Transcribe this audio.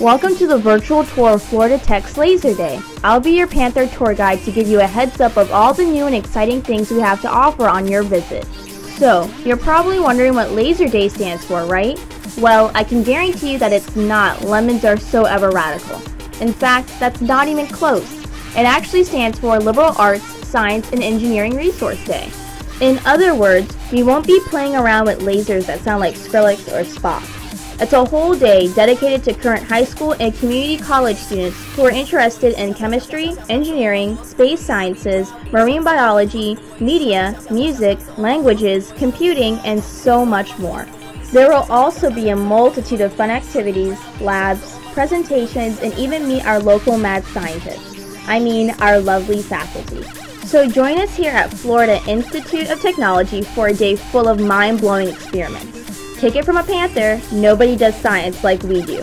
Welcome to the virtual tour of Florida Tech's Laser Day. I'll be your Panther tour guide to give you a heads up of all the new and exciting things we have to offer on your visit. So, you're probably wondering what Laser Day stands for, right? Well, I can guarantee you that it's not Lemons Are So Ever Radical. In fact, that's not even close. It actually stands for Liberal Arts, Science, and Engineering Resource Day. In other words, we won't be playing around with lasers that sound like Skrillex or Spock. It's a whole day dedicated to current high school and community college students who are interested in chemistry, engineering, space sciences, marine biology, media, music, languages, computing, and so much more. There will also be a multitude of fun activities, labs, presentations, and even meet our local mad scientists. I mean, our lovely faculty. So join us here at Florida Institute of Technology for a day full of mind-blowing experiments. Take it from a Panther, nobody does science like we do.